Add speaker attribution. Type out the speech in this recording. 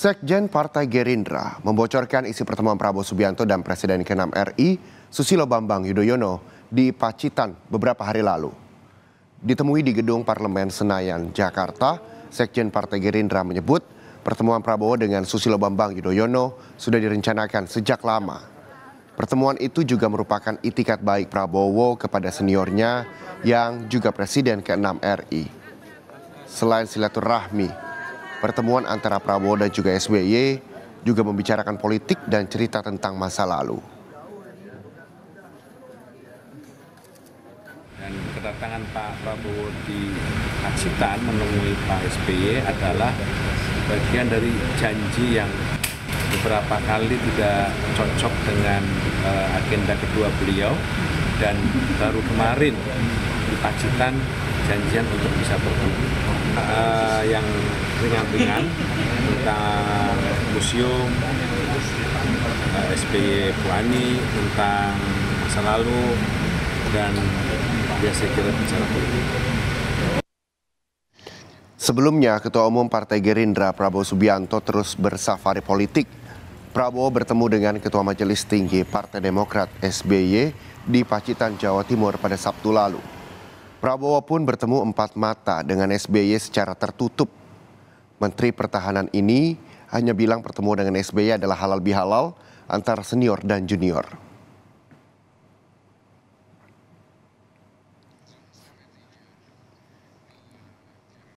Speaker 1: Sekjen Partai Gerindra membocorkan isi pertemuan Prabowo Subianto dan Presiden ke-6 RI Susilo Bambang Yudhoyono di Pacitan beberapa hari lalu. Ditemui di gedung Parlemen Senayan, Jakarta, Sekjen Partai Gerindra menyebut pertemuan Prabowo dengan Susilo Bambang Yudhoyono sudah direncanakan sejak lama. Pertemuan itu juga merupakan itikat baik Prabowo kepada seniornya yang juga Presiden ke-6 RI. Selain silaturahmi, Pertemuan antara Prabowo dan juga SBY juga membicarakan politik dan cerita tentang masa lalu.
Speaker 2: Dan kedatangan Pak Prabowo di Pacitan menemui Pak SBY adalah bagian dari janji yang beberapa kali tidak cocok dengan uh, agenda kedua beliau dan baru kemarin di Pacitan janjian untuk bisa bertemu. Uh, yang ringan-ringan tentang museum uh, SBY Puani tentang masa lalu dan biasa kira bicara politik.
Speaker 1: Sebelumnya, Ketua Umum Partai Gerindra Prabowo Subianto terus bersafari politik. Prabowo bertemu dengan Ketua Majelis Tinggi Partai Demokrat SBY di Pacitan, Jawa Timur pada Sabtu lalu. Prabowo pun bertemu empat mata dengan SBY secara tertutup Menteri Pertahanan ini hanya bilang pertemuan dengan SBY adalah halal bihalal antara senior dan junior.